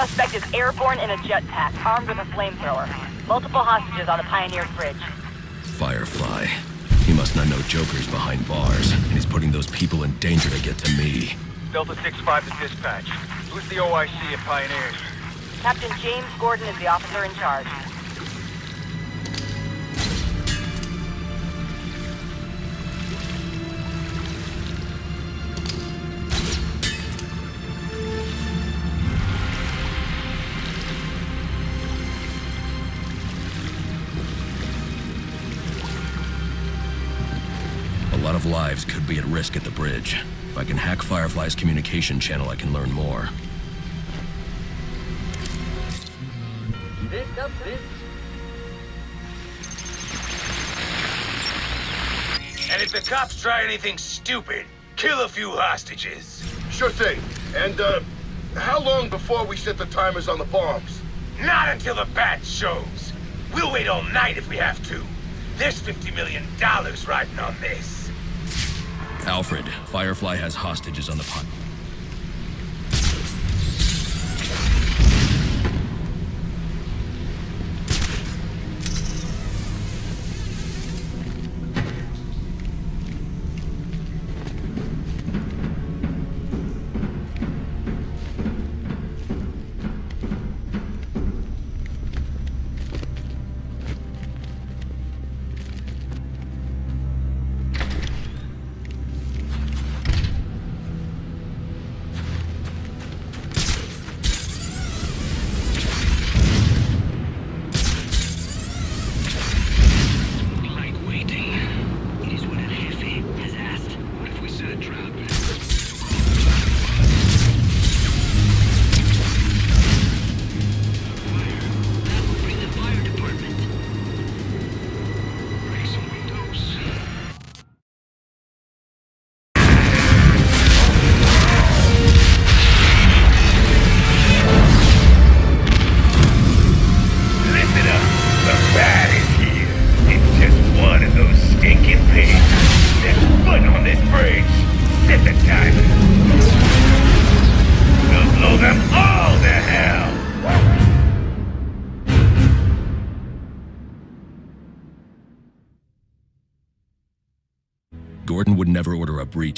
Suspect is airborne in a jetpack, armed with a flamethrower. Multiple hostages on the Pioneer Bridge. Firefly. He must not know Joker's behind bars, and he's putting those people in danger to get to me. Delta 6-5 to dispatch. Who's the OIC at Pioneers? Captain James Gordon is the officer in charge. Be at risk at the bridge. If I can hack Firefly's communication channel, I can learn more. And if the cops try anything stupid, kill a few hostages. Sure thing. And, uh, how long before we set the timers on the bombs? Not until the bat shows. We'll wait all night if we have to. There's $50 million riding on this. Alfred, Firefly has hostages on the pot.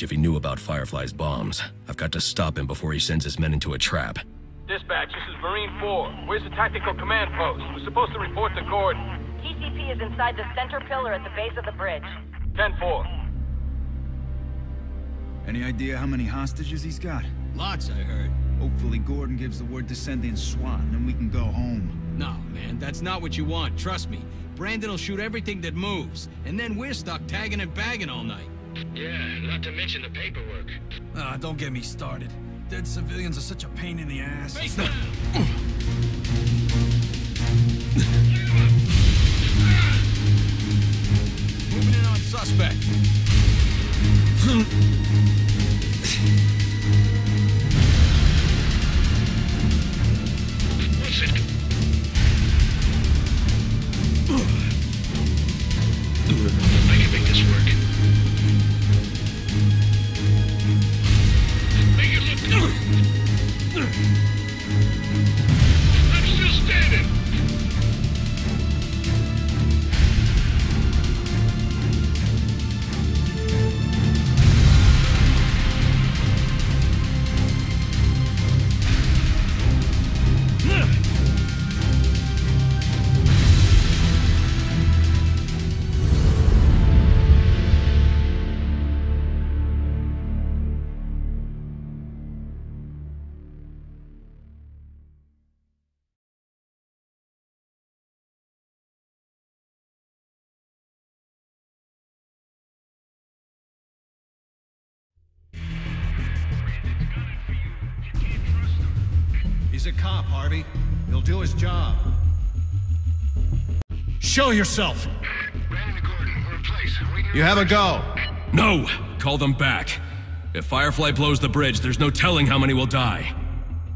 Order if he knew about Firefly's bombs. I've got to stop him before he sends his men into a trap. Dispatch, this is Marine 4. Where's the tactical command post? We're supposed to report to Gordon. TCP is inside the center pillar at the base of the bridge. 10-4. Any idea how many hostages he's got? Lots, I heard. Hopefully Gordon gives the word to send in SWAT, and then we can go home. No, man, that's not what you want, trust me. Branden will shoot everything that moves, and then we're stuck tagging and bagging all night. Yeah, not to mention the paperwork. Ah, don't get me started. Dead civilians are such a pain in the ass. Face down! Moving in on suspect. What's it? I can make this work. なるほど。Cop, Harvey. He'll do his job. Show yourself! Branden Gordon, we're in place. Waiting You have a go. No! Call them back. If Firefly blows the bridge, there's no telling how many will die.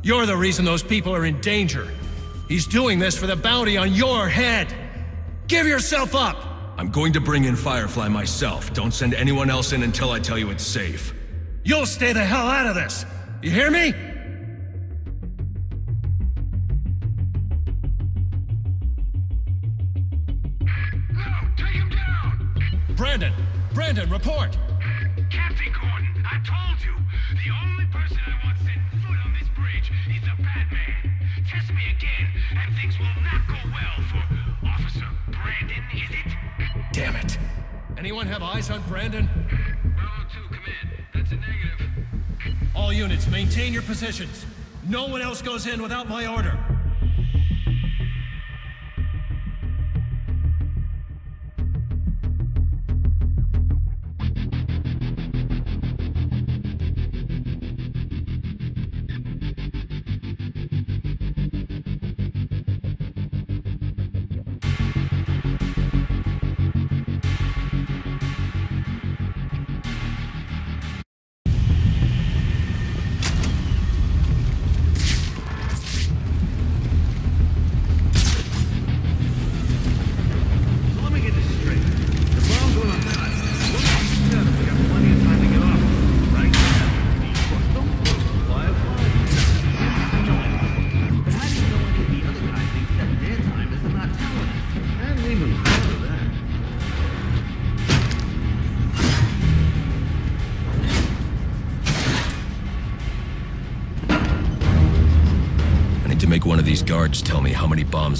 You're the reason those people are in danger. He's doing this for the bounty on your head. Give yourself up! I'm going to bring in Firefly myself. Don't send anyone else in until I tell you it's safe. You'll stay the hell out of this! You hear me? Branden! Branden, report! Captain Gordon, I told you. The only person I want setting foot on this bridge is the Batman. Test me again, and things will not go well for Officer Branden, is it? Damn it. Anyone have eyes on Branden? Bravo 2, command. That's a negative. All units, maintain your positions. No one else goes in without my order.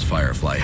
Firefly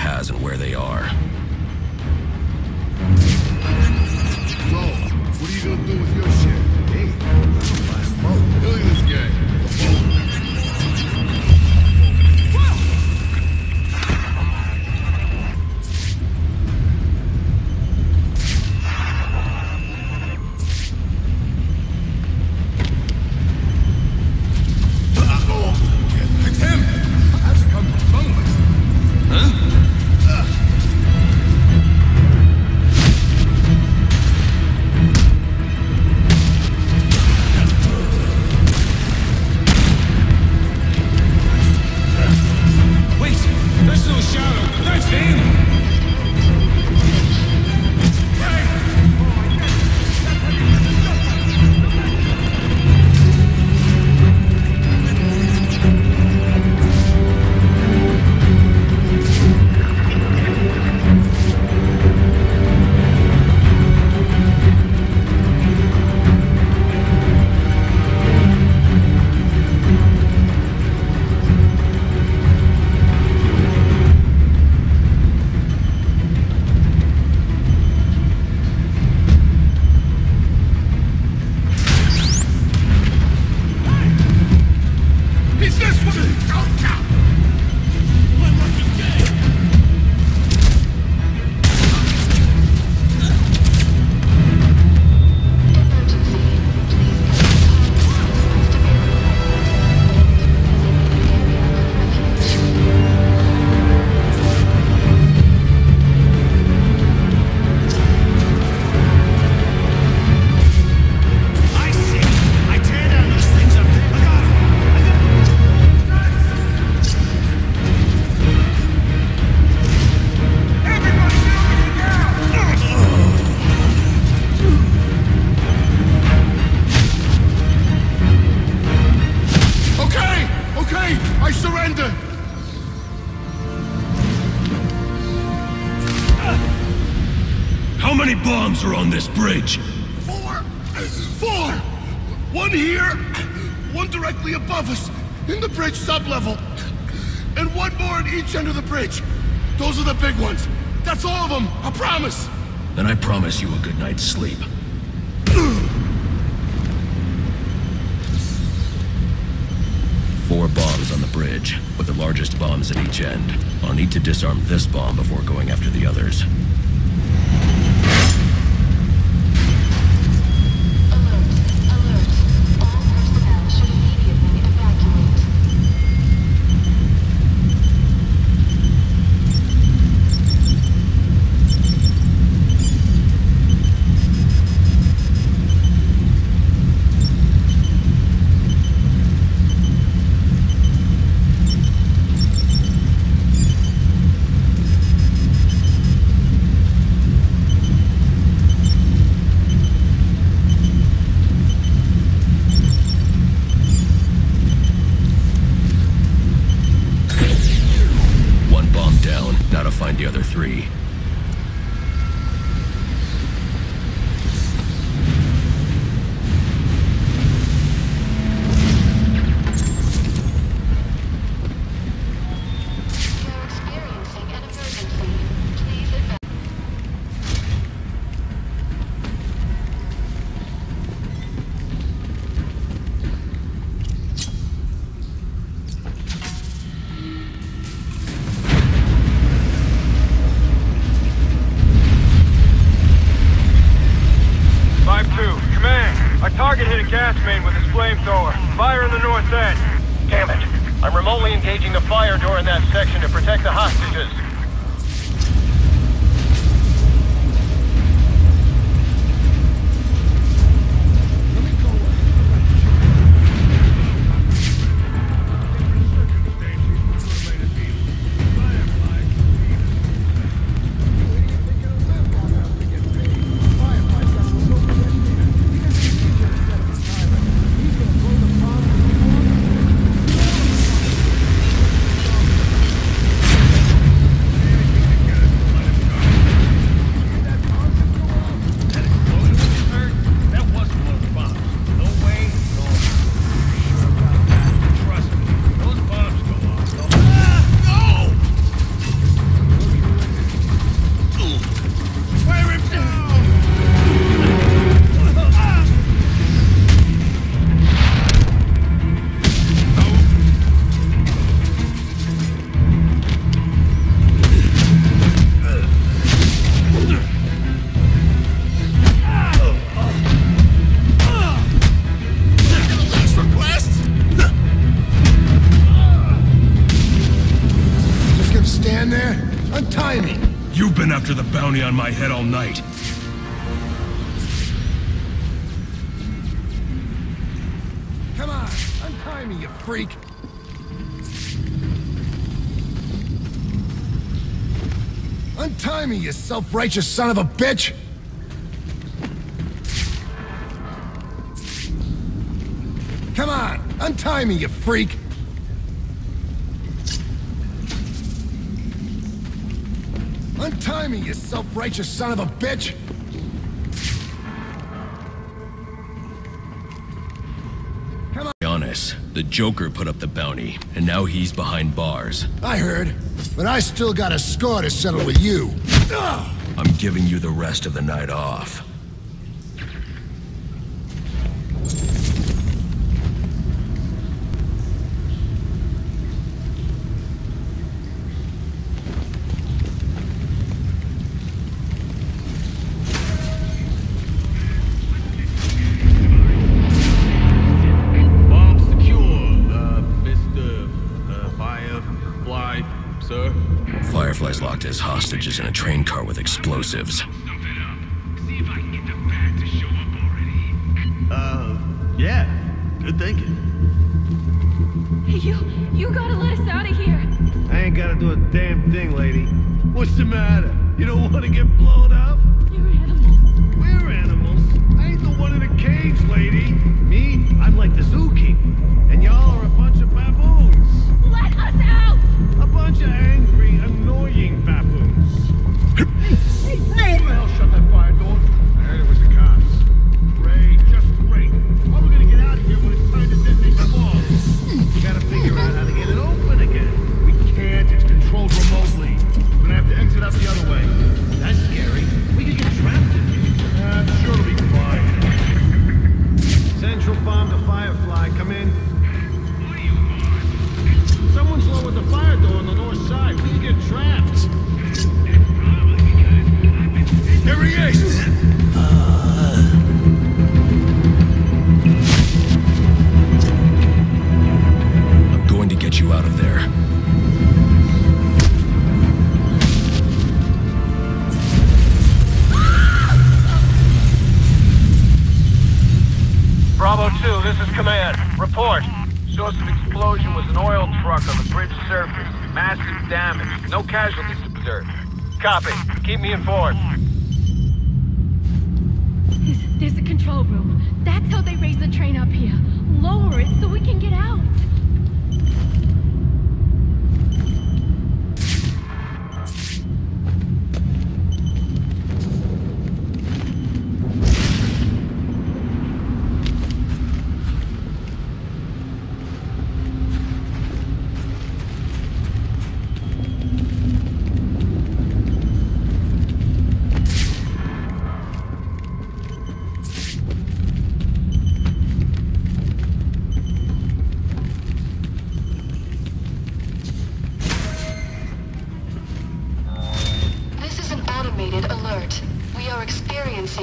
sublevel, and one more at each end of the bridge. Those are the big ones. That's all of them. I promise. Then I promise you a good night's sleep. Four bombs on the bridge, with the largest bombs at each end. I'll need to disarm this bomb before going after the others. my head all night. Come on, untie me, you freak! Untie me, you self-righteous son of a bitch! Come on, untie me, you freak! Self-righteous son of a bitch! Come on. Giannis, the Joker put up the bounty, and now he's behind bars. I heard, but I still got a score to settle with you. I'm giving you the rest of the night off. explosives.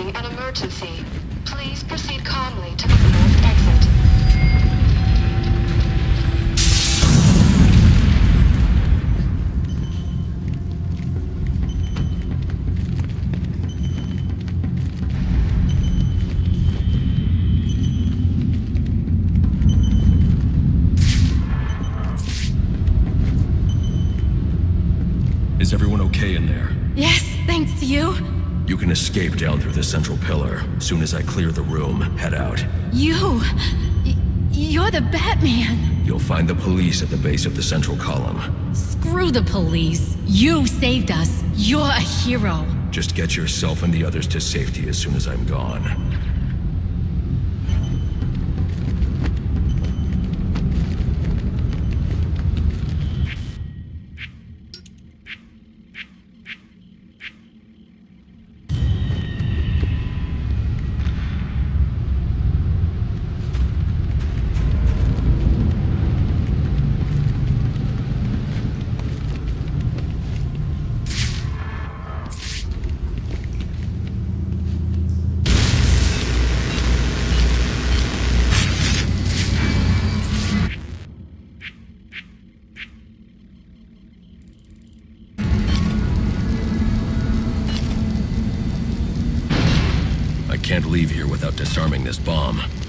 reporting an emergency. Escape down through the central pillar. Soon as I clear the room, head out. You. You're the Batman. You'll find the police at the base of the central column. Screw the police. You saved us. You're a hero. Just get yourself and the others to safety as soon as I'm gone. Leave here without disarming this bomb.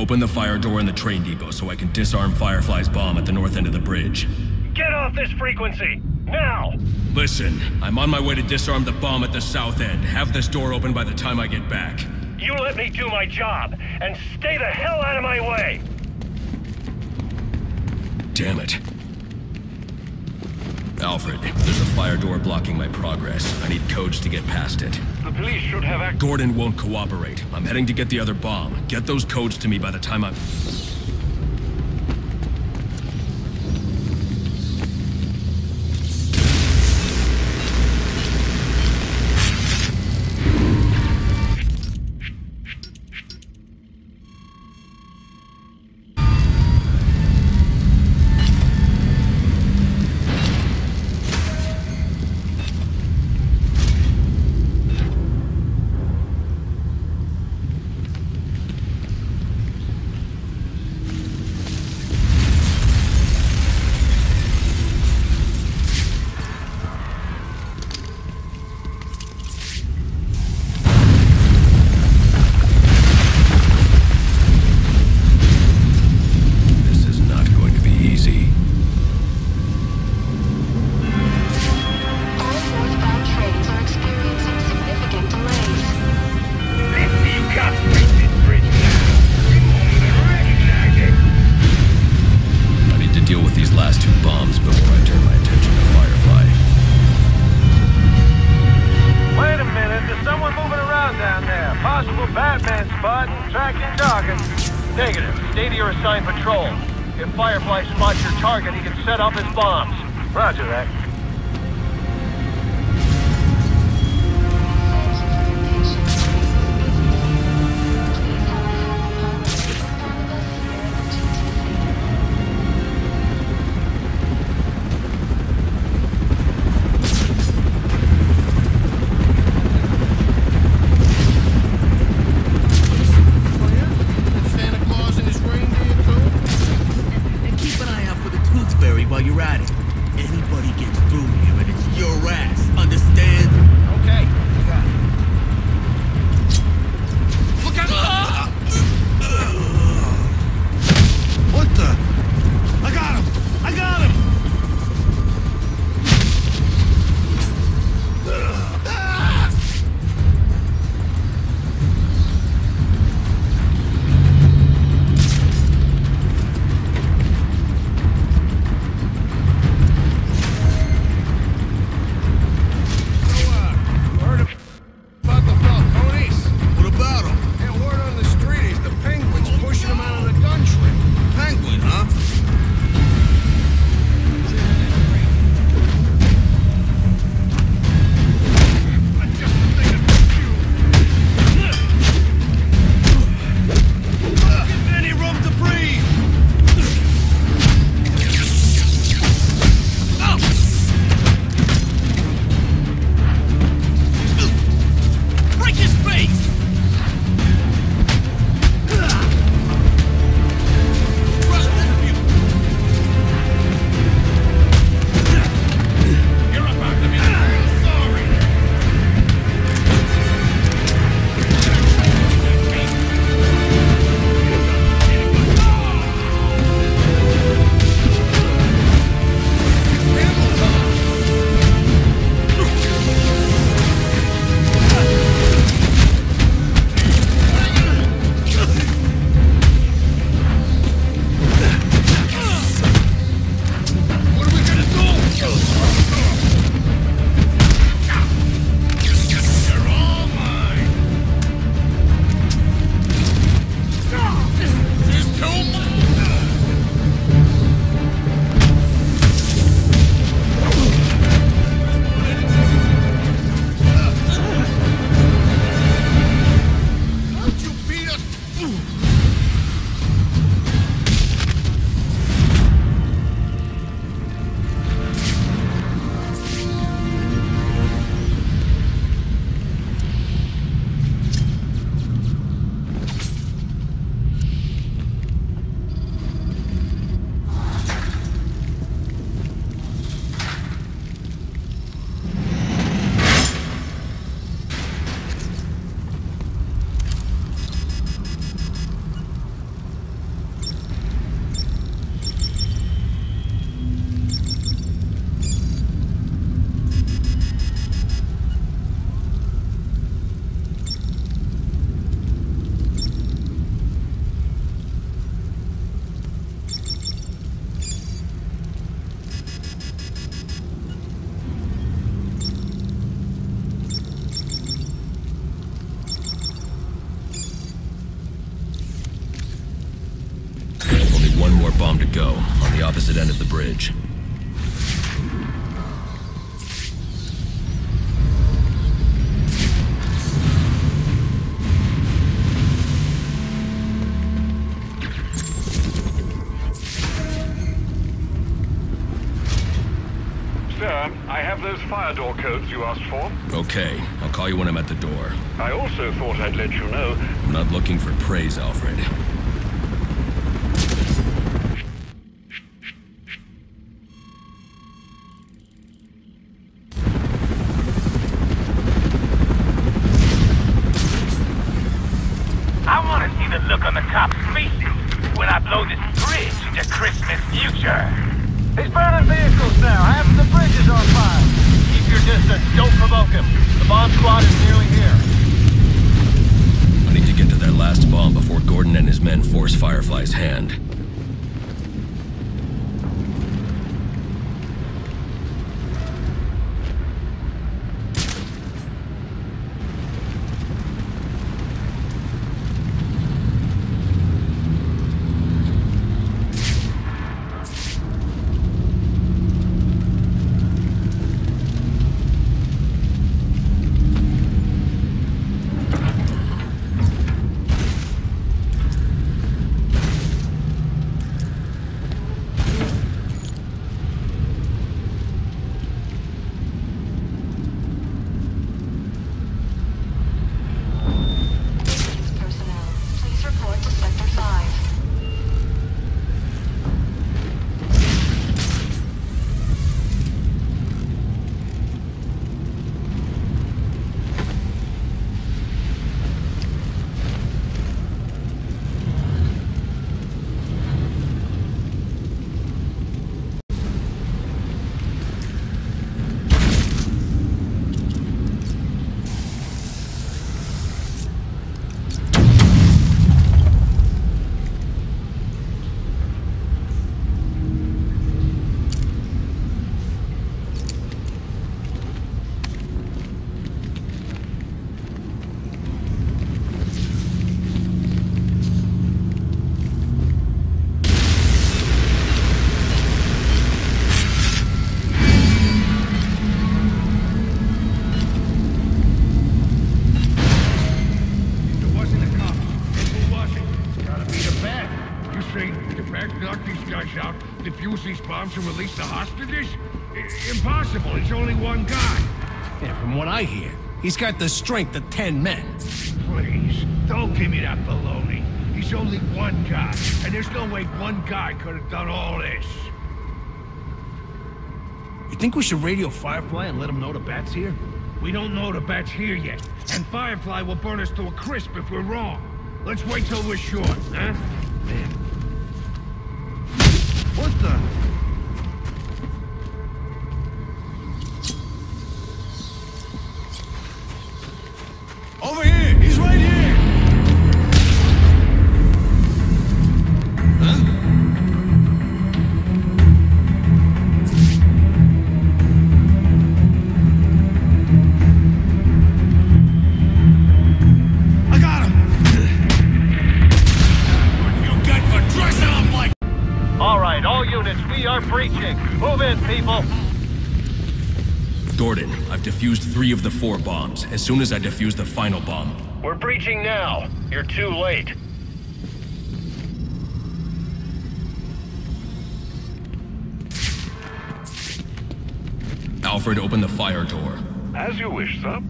Open the fire door in the train depot so I can disarm Firefly's bomb at the north end of the bridge. Get off this frequency! Now! Listen, I'm on my way to disarm the bomb at the south end. Have this door open by the time I get back. You let me do my job, and stay the hell out of my way! Damn it. Alfred, there's a fire door blocking my progress. I need codes to get past it. The police should have act- Gordon won't cooperate. I'm heading to get the other bomb. Get those codes to me by the time I'm... fire door codes you asked for. Okay, I'll call you when I'm at the door. I also thought I'd let you know. I'm not looking for praise, Alfred. He's got the strength of ten men. Please, don't give me that baloney. He's only one guy, and there's no way one guy could have done all this. You think we should radio Firefly and let him know the bat's here? We don't know the bat's here yet, and Firefly will burn us to a crisp if we're wrong. Let's wait till we're sure, huh? Man. What the? Three of the four bombs. As soon as I defuse the final bomb, We're breaching now. You're too late. Alfred, open the fire door. As you wish, sir.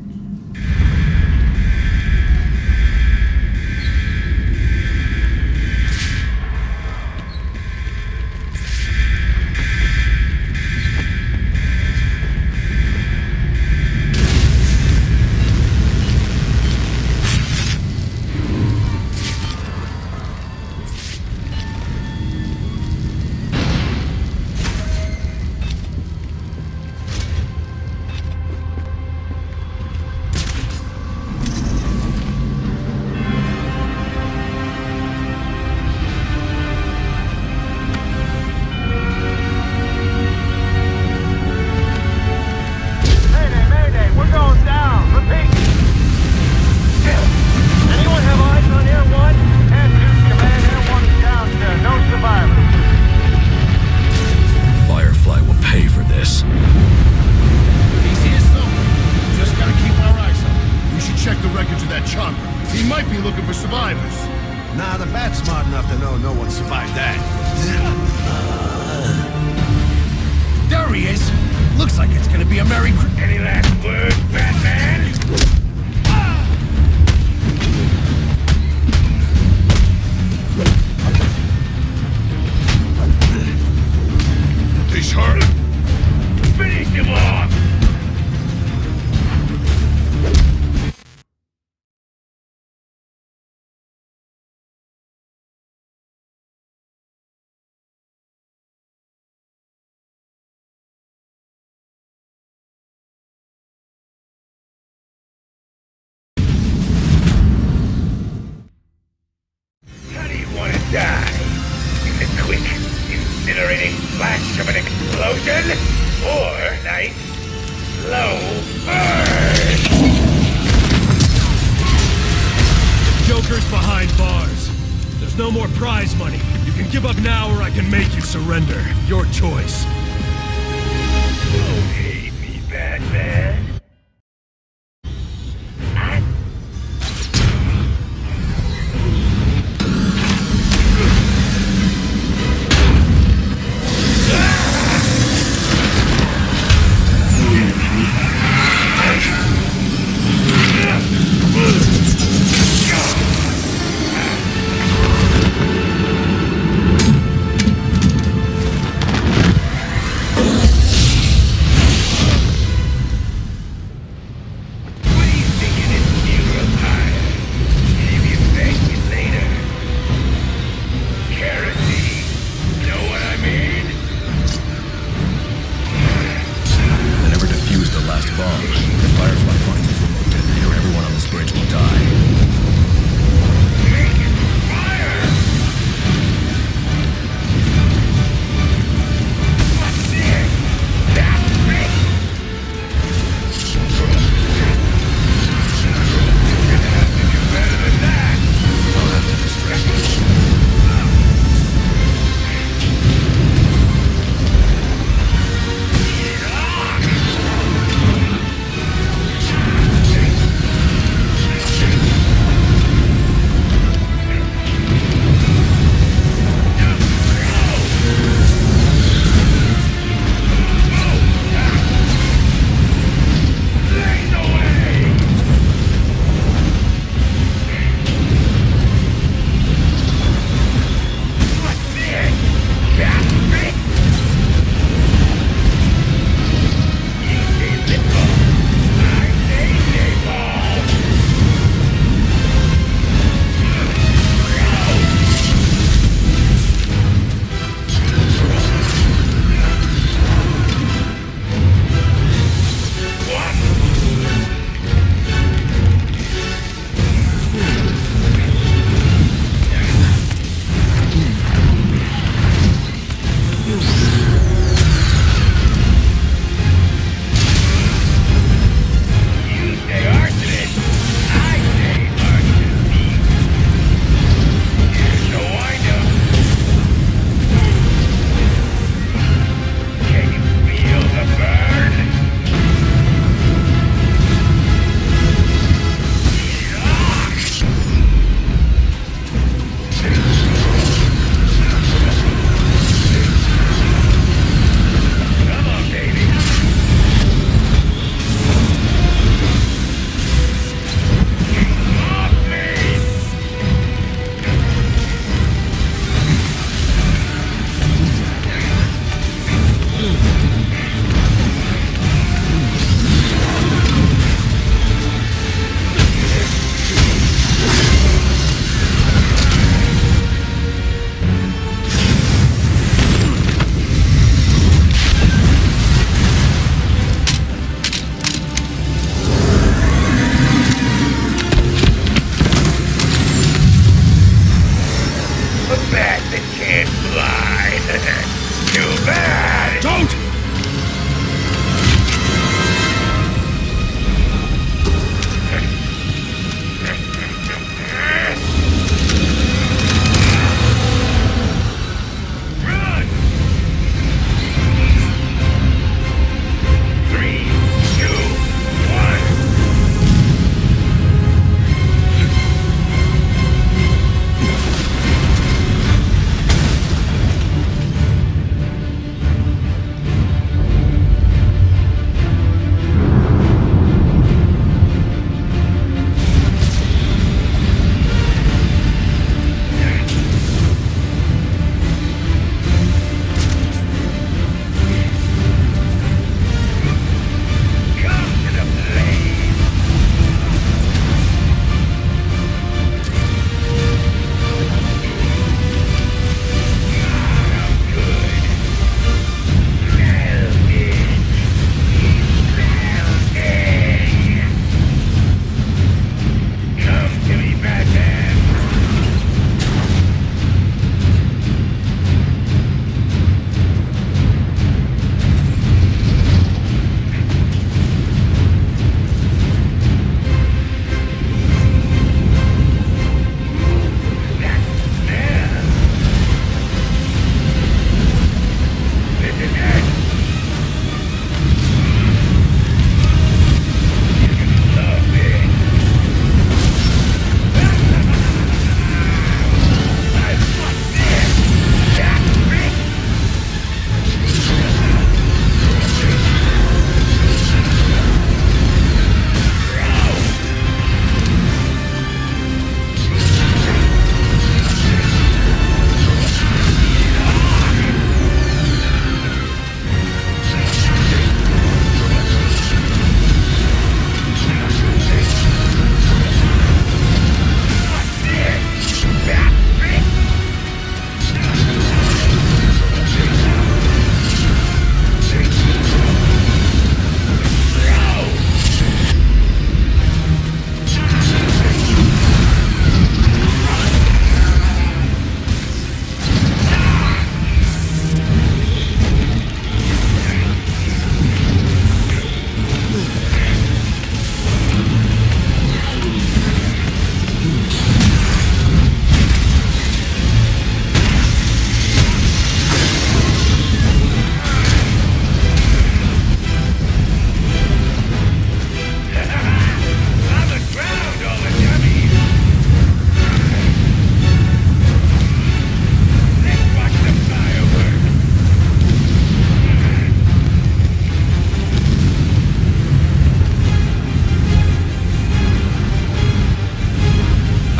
Surrender. Your choice.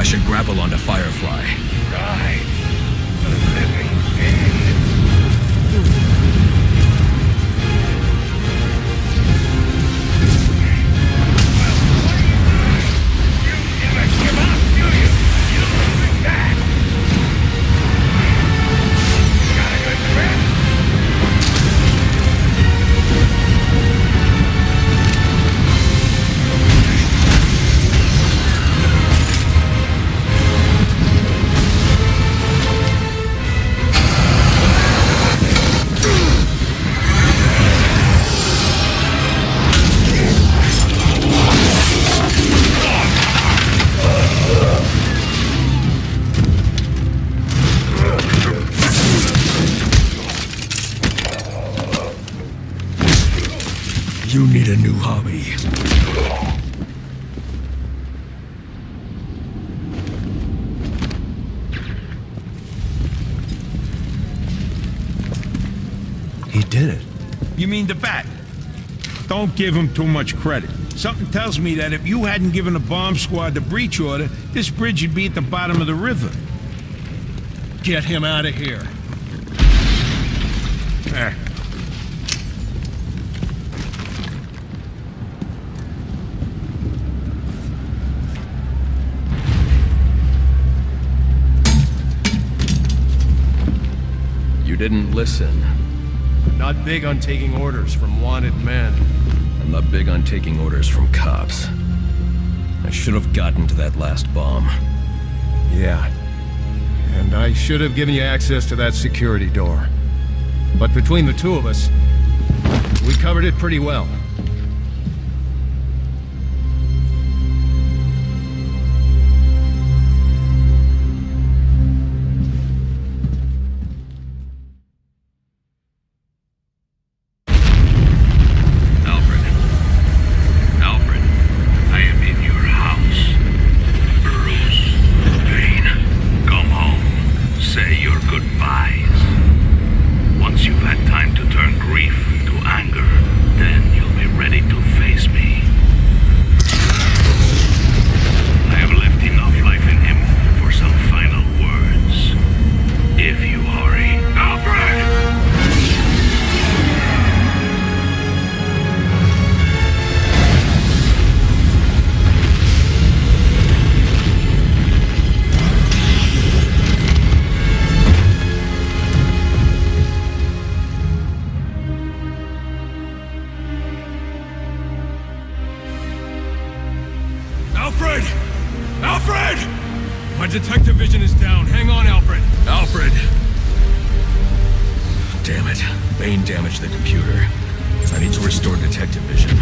I should grapple onto Firefly. Die. Give him too much credit. Something tells me that if you hadn't given the bomb squad the breach order, this bridge would be at the bottom of the river. Get him out of here. Eh. You didn't listen. Not big on taking orders from wanted men. I'm not big on taking orders from cops. I should have gotten to that last bomb. Yeah. And I should have given you access to that security door. But between the two of us, we covered it pretty well. Detective vision is down. Hang on, Alfred. Alfred! Damn it. Bane damaged the computer. I need to restore detective vision.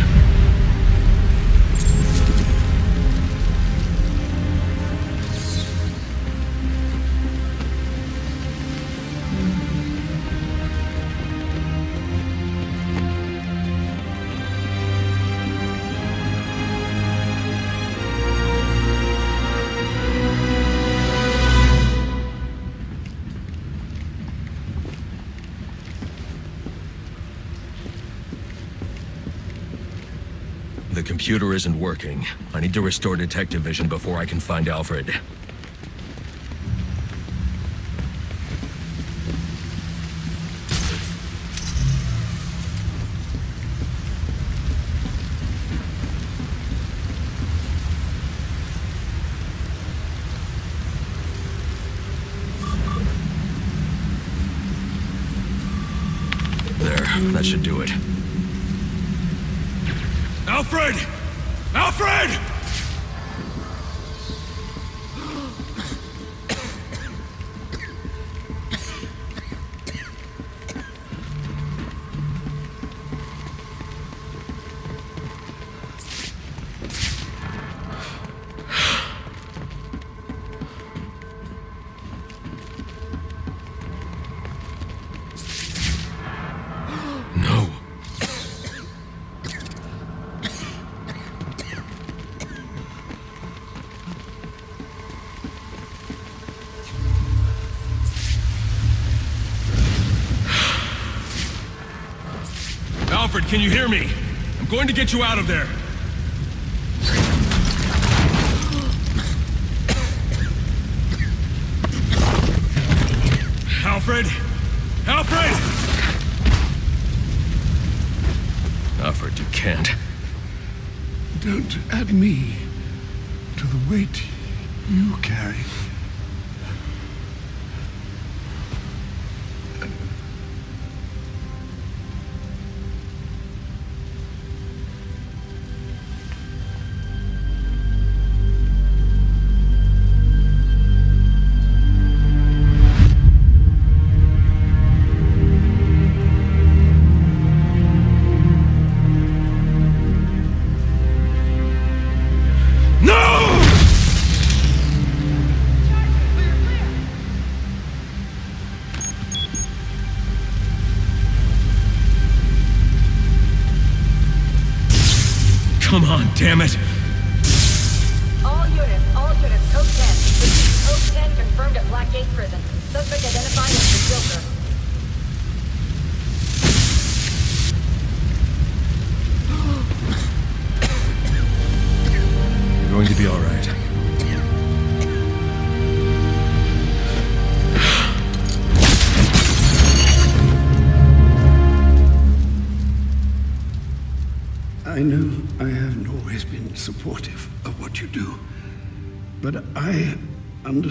Computer isn't working. I need to restore detective vision before I can find Alfred. Can you hear me? I'm going to get you out of there. Alfred?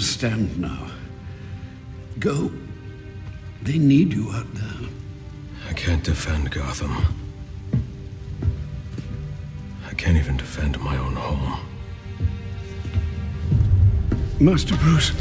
Understand now. Go. They need you out there. I can't defend Gotham. I can't even defend my own home. Master Bruce,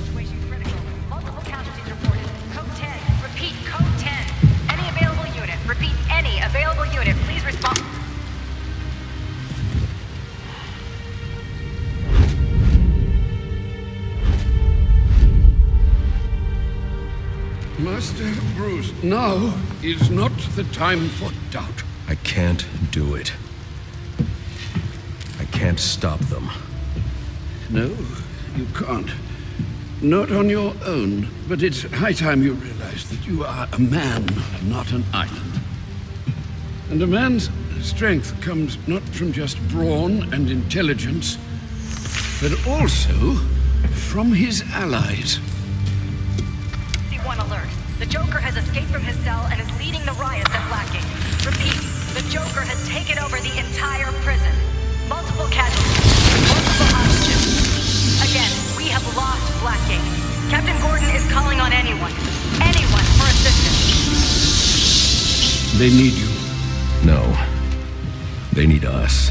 is not the time for doubt. I can't do it. I can't stop them. No, you can't. Not on your own, but it's high time you realize that you are a man, not an island. And a man's strength comes not from just brawn and intelligence, but also from his allies. C1 alert. The Joker has escaped from his cell and is leading the riots at Blackgate. Repeat, the Joker has taken over the entire prison. Multiple casualties. Multiple hostages. Again, we have lost Blackgate. Captain Gordon is calling on anyone. Anyone for assistance. They need you. No. They need us.